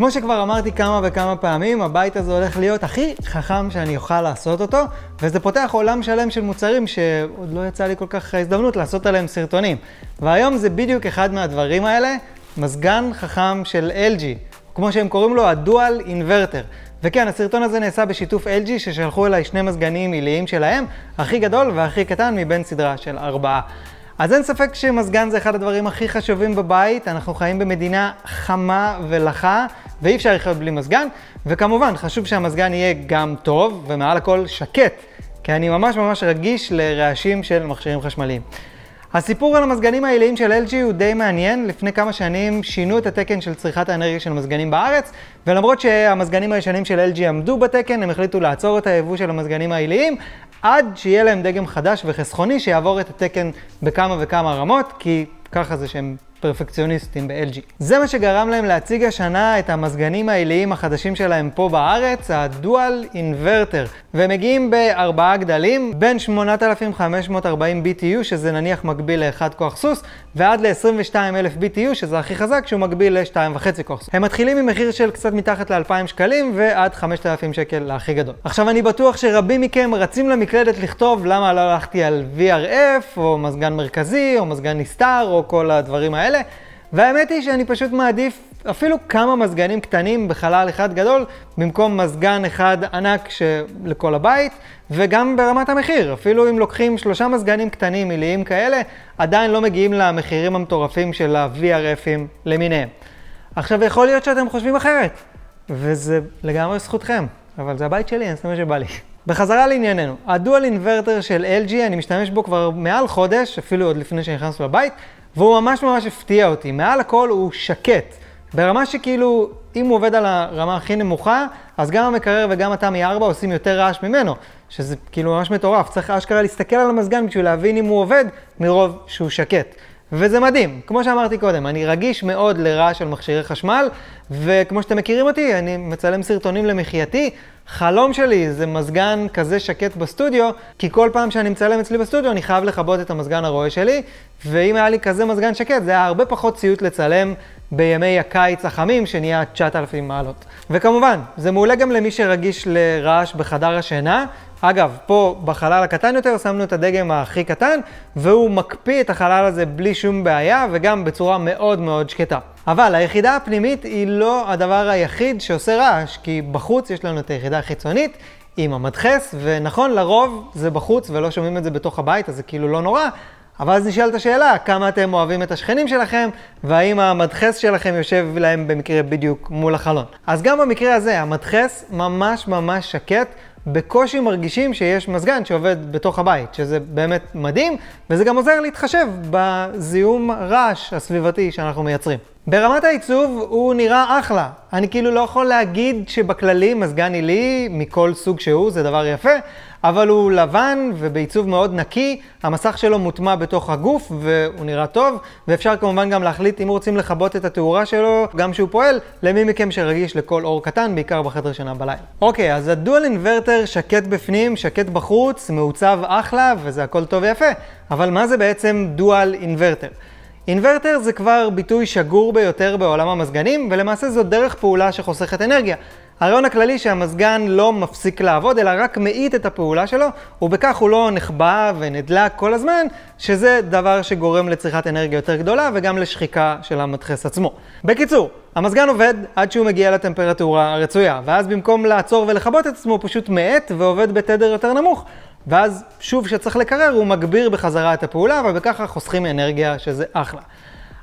כמו שכבר אמרתי כמה וכמה פעמים, הבית הזה הולך להיות הכי חכם שאני אוכל לעשות אותו, וזה פותח עולם שלם של מוצרים שעוד לא יצא לי כל כך הזדמנות לעשות עליהם סרטונים. והיום זה בדיוק אחד מהדברים האלה, מזגן חכם של LG, כמו שהם קוראים לו הדואל אינוורטר. וכן, הסרטון הזה נעשה בשיתוף LG ששלחו אליי שני מזגנים עיליים שלהם, הכי גדול והכי קטן מבין סדרה של ארבעה. אז אין ספק שמזגן זה אחד הדברים הכי חשובים בבית, אנחנו חיים במדינה חמה ולחה, ואי אפשר לחיות בלי מזגן, וכמובן, חשוב שהמזגן יהיה גם טוב, ומעל הכל שקט, כי אני ממש ממש רגיש לרעשים של מכשירים חשמליים. הסיפור על המזגנים העיליים של LG הוא די מעניין. לפני כמה שנים שינו את התקן של צריכת האנרגיה של מזגנים בארץ, ולמרות שהמזגנים הישנים של LG עמדו בתקן, הם החליטו לעצור את היבוא של המזגנים העיליים, עד שיהיה להם דגם חדש וחסכוני שיעבור את התקן בכמה וכמה רמות, כי ככה זה שהם פרפקציוניסטים ב-LG. זה מה שגרם להם להציג השנה את המזגנים העיליים החדשים שלהם פה בארץ, הדואל אינוורטר. והם מגיעים בארבעה גדלים, בין 8,540 BTU, שזה נניח מקביל ל-1 כוח סוס, ועד ל-22,000 BTU, שזה הכי חזק, שהוא מקביל ל-2.5 כוח סוס. הם מתחילים ממחיר של קצת מתחת ל-2,000 שקלים, ועד 5,000 שקל להכי גדול. עכשיו, אני בטוח שרבים מכם רצים למקלדת לכתוב למה לא הלכתי על VRF, או מזגן מרכזי, או מזגן נסתר, או כל הדברים האלה. והאמת היא שאני פשוט מעדיף אפילו כמה מזגנים קטנים בחלל אחד גדול, במקום מזגן אחד ענק לכל הבית, וגם ברמת המחיר. אפילו אם לוקחים שלושה מזגנים קטנים מיליים כאלה, עדיין לא מגיעים למחירים המטורפים של ה-VRFים למיניהם. עכשיו, יכול להיות שאתם חושבים אחרת, וזה לגמרי זכותכם, אבל זה הבית שלי, זה מה שבא לי. בחזרה לענייננו, הדואל אינוורטר של LG, אני משתמש בו כבר מעל חודש, אפילו עוד לפני שנכנסנו לבית, והוא ממש ממש הפתיע אותי. מעל הכל הוא שקט. ברמה שכאילו, אם הוא עובד על הרמה הכי נמוכה, אז גם המקרר וגם התמי 4 עושים יותר רעש ממנו, שזה כאילו ממש מטורף. צריך אשכרה להסתכל על המזגן בשביל להבין אם הוא עובד, מרוב שהוא שקט. וזה מדהים. כמו שאמרתי קודם, אני רגיש מאוד לרעש של מכשירי חשמל, וכמו שאתם מכירים אותי, אני מצלם סרטונים למחייתי. חלום שלי זה מזגן כזה שקט בסטודיו, כי כל פעם שאני מצלם אצלי בסטודיו אני חייב לכבות את המזגן הרואה שלי, ואם היה לי כזה מזגן שקט, זה היה הרבה פחות ציות לצלם בימי הקיץ החמים, שנהיה 9,000 מעלות. וכמובן, זה מעולה גם למי שרגיש לרעש בחדר השינה. אגב, פה בחלל הקטן יותר שמנו את הדגם הכי קטן, והוא מקפיא את החלל הזה בלי שום בעיה, וגם בצורה מאוד מאוד שקטה. אבל היחידה הפנימית היא לא הדבר היחיד שעושה רעש, כי בחוץ יש לנו את היחידה החיצונית עם המדחס, ונכון, לרוב זה בחוץ ולא שומעים את זה בתוך הבית, אז זה כאילו לא נורא, אבל אז נשאלת השאלה, כמה אתם אוהבים את השכנים שלכם, והאם המדחס שלכם יושב להם במקרה בדיוק מול החלון. אז גם במקרה הזה, המדחס ממש ממש שקט, בקושי מרגישים שיש מזגן שעובד בתוך הבית, שזה באמת מדהים, וזה גם עוזר להתחשב בזיהום רעש הסביבתי שאנחנו מייצרים. ברמת העיצוב הוא נראה אחלה. אני כאילו לא יכול להגיד שבכללי מזגן עילי מכל סוג שהוא זה דבר יפה, אבל הוא לבן ובעיצוב מאוד נקי, המסך שלו מוטמע בתוך הגוף והוא נראה טוב, ואפשר כמובן גם להחליט אם רוצים לכבות את התאורה שלו, גם שהוא פועל, למי מכם שרגיש לכל אור קטן, בעיקר בחדר שינה בלילה. אוקיי, אז הדואל אינוורטר שקט בפנים, שקט בחוץ, מעוצב אחלה, וזה הכל טוב ויפה, אבל מה זה בעצם דואל אינוורטר? אינוורטר זה כבר ביטוי שגור ביותר בעולם המזגנים, ולמעשה זו דרך פעולה שחוסכת אנרגיה. הרעיון הכללי שהמזגן לא מפסיק לעבוד, אלא רק מאיט את הפעולה שלו, ובכך הוא לא נחבא ונדלק כל הזמן, שזה דבר שגורם לצריכת אנרגיה יותר גדולה וגם לשחיקה של המדחס עצמו. בקיצור, המזגן עובד עד שהוא מגיע לטמפרטורה הרצויה, ואז במקום לעצור ולכבות את עצמו, הוא פשוט מאט ועובד בתדר יותר נמוך. ואז שוב כשצריך לקרר הוא מגביר בחזרה את הפעולה ובככה חוסכים אנרגיה שזה אחלה.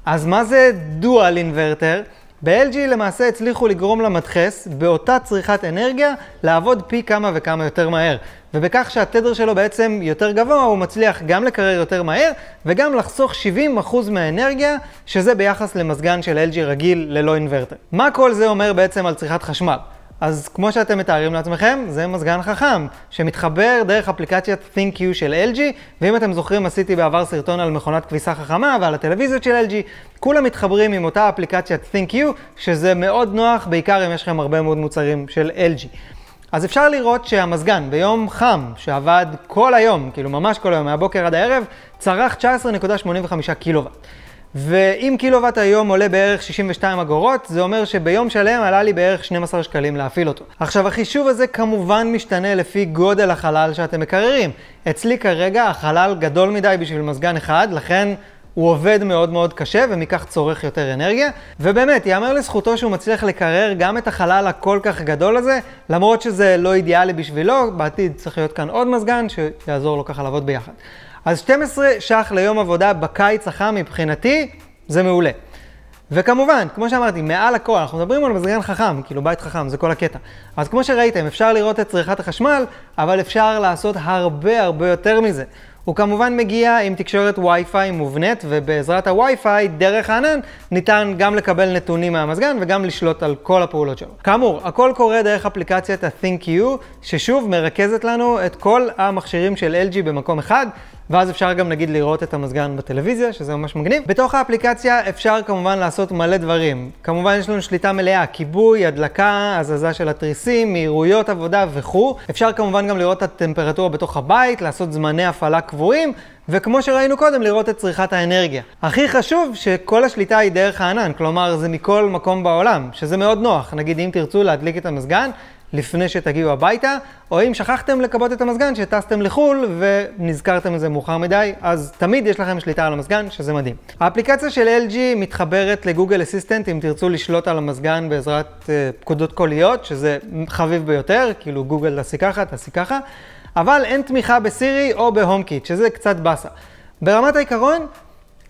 אז מה זה דואל אינוורטר? ב-LG למעשה הצליחו לגרום למדחס באותה צריכת אנרגיה לעבוד פי כמה וכמה יותר מהר. ובכך שהתדר שלו בעצם יותר גבוה, הוא מצליח גם לקרר יותר מהר וגם לחסוך 70% מהאנרגיה, שזה ביחס למזגן של LG רגיל ללא אינוורטר. מה כל זה אומר בעצם על צריכת חשמל? אז כמו שאתם מתארים לעצמכם, זה מזגן חכם, שמתחבר דרך אפליקציית ThinkQ של LG, ואם אתם זוכרים, עשיתי בעבר סרטון על מכונת כביסה חכמה ועל הטלוויזיות של LG, כולם מתחברים עם אותה אפליקציית ThinkQ, שזה מאוד נוח, בעיקר אם יש לכם הרבה מאוד מוצרים של LG. אז אפשר לראות שהמזגן ביום חם, שעבד כל היום, כאילו ממש כל היום, מהבוקר עד הערב, צרך 19.85 קילוואט. ואם קילוואט היום עולה בערך 62 אגורות, זה אומר שביום שלם עלה לי בערך 12 שקלים להפעיל אותו. עכשיו, החישוב הזה כמובן משתנה לפי גודל החלל שאתם מקררים. אצלי כרגע החלל גדול מדי בשביל מזגן אחד, לכן הוא עובד מאוד מאוד קשה ומכך צורך יותר אנרגיה. ובאמת, ייאמר לזכותו שהוא מצליח לקרר גם את החלל הכל כך גדול הזה, למרות שזה לא אידיאלי בשבילו, בעתיד צריך להיות כאן עוד מזגן שיעזור לו ככה לעבוד ביחד. אז 12 ש"ח ליום עבודה בקיץ החם מבחינתי, זה מעולה. וכמובן, כמו שאמרתי, מעל הכל, אנחנו מדברים על מזגן חכם, כאילו בית חכם, זה כל הקטע. אז כמו שראיתם, אפשר לראות את צריכת החשמל, אבל אפשר לעשות הרבה הרבה יותר מזה. הוא כמובן מגיע עם תקשורת וי-פיי מובנית, ובעזרת הווי-פיי, דרך הענן, ניתן גם לקבל נתונים מהמזגן וגם לשלוט על כל הפעולות שלו. כאמור, הכל קורה דרך אפליקציית ה-ThinkU, ששוב מרכזת לנו את כל המכשירים של LG במקום אחד. ואז אפשר גם נגיד לראות את המזגן בטלוויזיה, שזה ממש מגניב. בתוך האפליקציה אפשר כמובן לעשות מלא דברים. כמובן יש לנו שליטה מלאה, כיבוי, הדלקה, הזזה של התריסים, מהירויות עבודה וכו'. אפשר כמובן גם לראות את הטמפרטורה בתוך הבית, לעשות זמני הפעלה קבועים, וכמו שראינו קודם, לראות את צריכת האנרגיה. הכי חשוב שכל השליטה היא דרך הענן, כלומר זה מכל מקום בעולם, שזה מאוד נוח. נגיד אם תרצו להדליק את המזגן, לפני שתגיעו הביתה, או אם שכחתם לכבות את המזגן שטסתם לחו"ל ונזכרתם לזה מאוחר מדי, אז תמיד יש לכם שליטה על המזגן, שזה מדהים. האפליקציה של LG מתחברת לגוגל אסיסטנט, אם תרצו לשלוט על המזגן בעזרת uh, פקודות קוליות, שזה חביב ביותר, כאילו גוגל תעשי ככה, תעשי ככה, אבל אין תמיכה בסירי או ב HomeKit, שזה קצת באסה. ברמת העיקרון,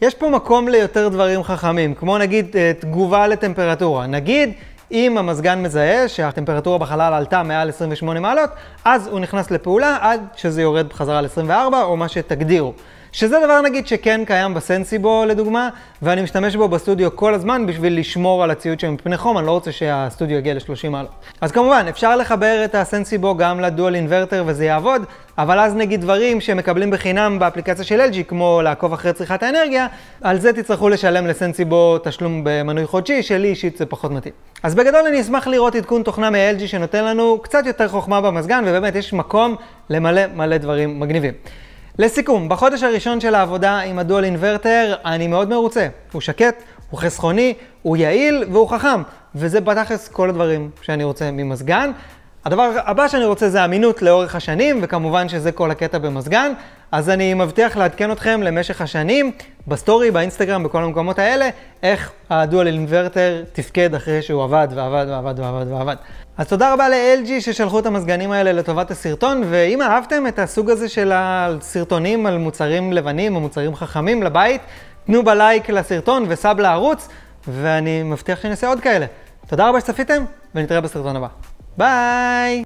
יש פה מקום ליותר דברים חכמים, כמו נגיד אה, תגובה לטמפרטורה. נגיד, אם המזגן מזהה שהטמפרטורה בחלל עלתה מעל 28 מעלות, אז הוא נכנס לפעולה עד שזה יורד בחזרה ל-24 או מה שתגדירו. שזה דבר נגיד שכן קיים בסנסיבו לדוגמה, ואני משתמש בו בסטודיו כל הזמן בשביל לשמור על הציוד שם מפני חום, אני לא רוצה שהסטודיו יגיע ל-30 מעלות. אז כמובן, אפשר לחבר את הסנסיבו גם לדואל אינוורטר וזה יעבוד, אבל אז נגיד דברים שמקבלים בחינם באפליקציה של LG, כמו לעקוב אחרי צריכת האנרגיה, על זה תצטרכו לשלם לסנסיבו תשלום במנוי חודשי, שלי אישית זה פחות מתאים. אז בגדול אני אשמח לראות עדכון תוכנה מ-LG שנותן לנו קצת יותר חוכמה במזגן, ובאמת יש מקום למלא מלא דברים מגניבים. לסיכום, בחודש הראשון של העבודה עם הדואל אינוורטר, אני מאוד מרוצה. הוא שקט, הוא חסכוני, הוא יעיל והוא חכם. וזה בתכלס כל הדברים שאני רוצה ממזגן. הדבר הבא שאני רוצה זה אמינות לאורך השנים, וכמובן שזה כל הקטע במזגן. אז אני מבטיח לעדכן אתכם למשך השנים, בסטורי, באינסטגרם, בכל המקומות האלה, איך ה Dual Inverter תפקד אחרי שהוא עבד ועבד ועבד ועבד ועבד. אז תודה רבה ל-LG ששלחו את המזגנים האלה לטובת הסרטון, ואם אהבתם את הסוג הזה של הסרטונים על מוצרים לבנים או מוצרים חכמים לבית, תנו בלייק לסרטון וסאב לערוץ, ואני מבטיח שאני אעשה עוד כאלה. תודה רבה שצפיתם, ונתראה בסרטון הבא. Bye!